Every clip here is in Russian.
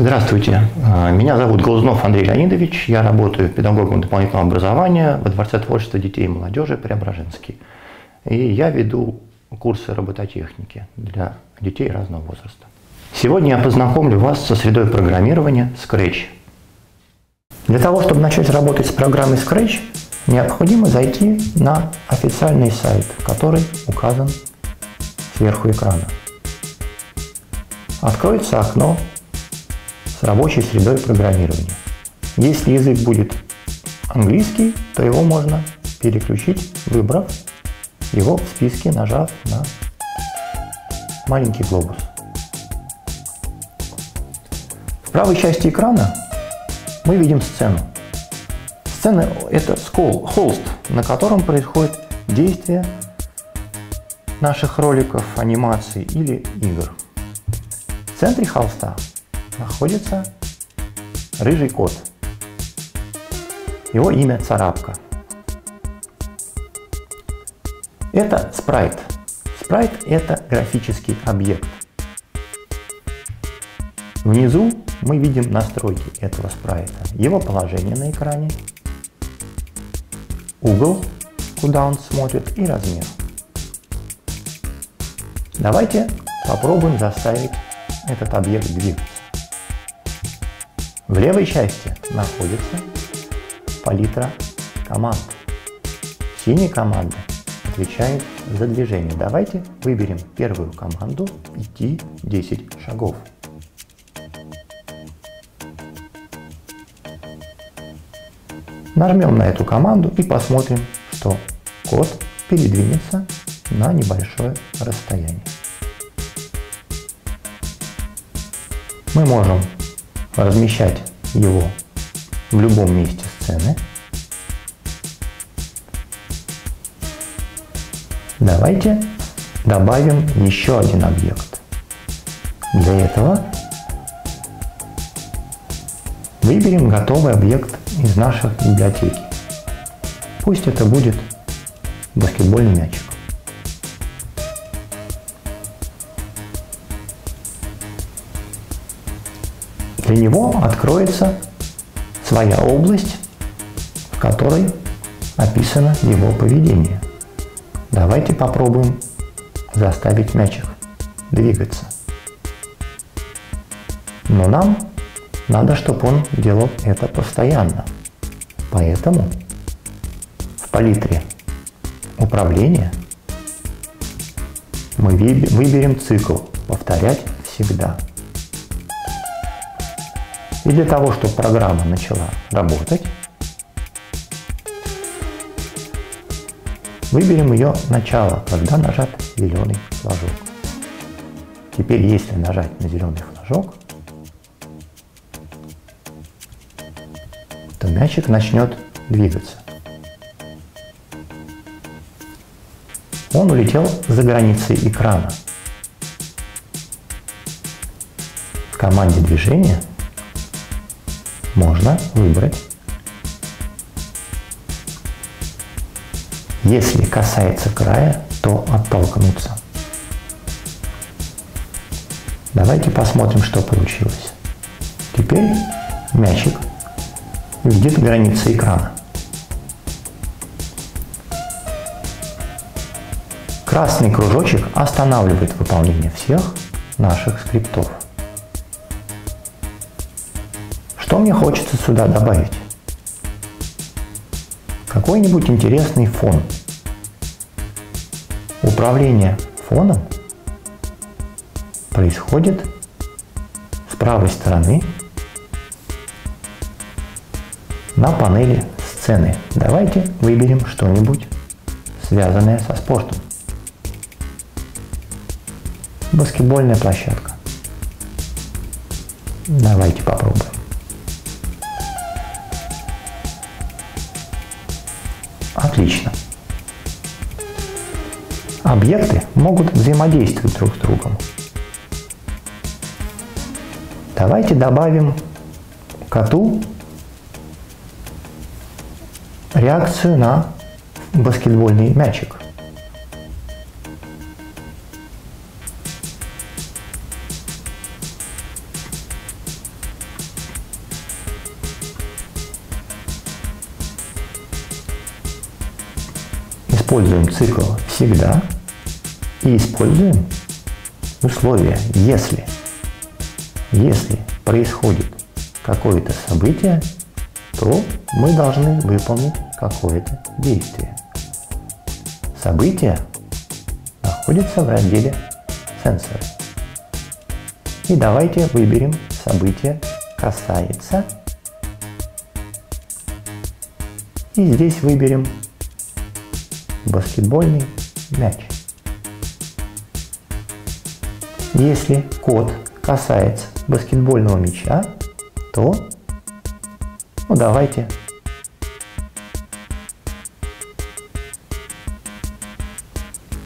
Здравствуйте, а, меня зовут Глазнов Андрей Леонидович, я работаю педагогом дополнительного образования во Дворце творчества детей и молодежи Преображенский. И я веду курсы робототехники для детей разного возраста. Сегодня я познакомлю вас со средой программирования Scratch. Для того, чтобы начать работать с программой Scratch, необходимо зайти на официальный сайт, который указан сверху экрана. Откроется окно с рабочей средой программирования. Если язык будет английский, то его можно переключить, выбрав его в списке, нажав на маленький глобус. В правой части экрана мы видим сцену. Сцена – это скол, холст, на котором происходит действие наших роликов, анимаций или игр. В центре холста находится рыжий кот. Его имя Царапка. Это спрайт. Спрайт – это графический объект. Внизу мы видим настройки этого спрайта. Его положение на экране, угол, куда он смотрит и размер. Давайте попробуем заставить этот объект двигаться. В левой части находится палитра команд. Синяя команда отвечает за движение. Давайте выберем первую команду идти 10 шагов. Нажмем на эту команду и посмотрим, что код передвинется на небольшое расстояние. Мы можем размещать его в любом месте сцены. Давайте добавим еще один объект. Для этого выберем готовый объект из нашей библиотеки. Пусть это будет баскетбольный мячик. Для него откроется своя область, в которой описано его поведение. Давайте попробуем заставить мячик двигаться. Но нам надо, чтобы он делал это постоянно. Поэтому в палитре управления мы выберем цикл «Повторять всегда». И для того, чтобы программа начала работать, выберем ее начало, когда нажат зеленый флажок. Теперь, если нажать на зеленый флажок, то мячик начнет двигаться. Он улетел за границы экрана. В команде движения можно выбрать. Если касается края, то оттолкнуться. Давайте посмотрим, что получилось. Теперь мячик видит границы экрана. Красный кружочек останавливает выполнение всех наших скриптов. Что мне хочется сюда добавить? Какой-нибудь интересный фон. Управление фоном происходит с правой стороны на панели сцены. Давайте выберем что-нибудь связанное со спортом. Баскетбольная площадка. Давайте попробуем. Отлично. Объекты могут взаимодействовать друг с другом. Давайте добавим коту реакцию на баскетбольный мячик. Используем цикл всегда и используем условия «если». Если происходит какое-то событие, то мы должны выполнить какое-то действие. Событие находится в разделе «Сенсоры». И давайте выберем событие «Касается». И здесь выберем баскетбольный мяч. Если код касается баскетбольного мяча, то ну, давайте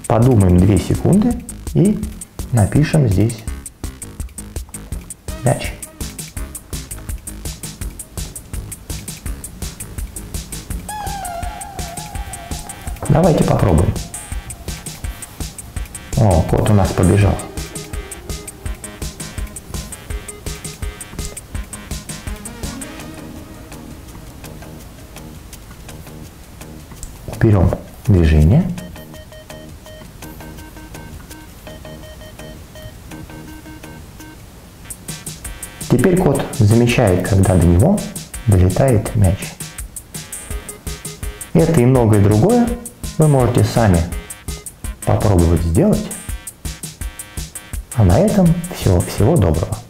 подумаем 2 секунды и напишем здесь мяч. Давайте попробуем. О, кот у нас побежал. Берем движение. Теперь кот замечает, когда до него долетает мяч. Это и многое другое вы можете сами попробовать сделать. А на этом все. Всего доброго.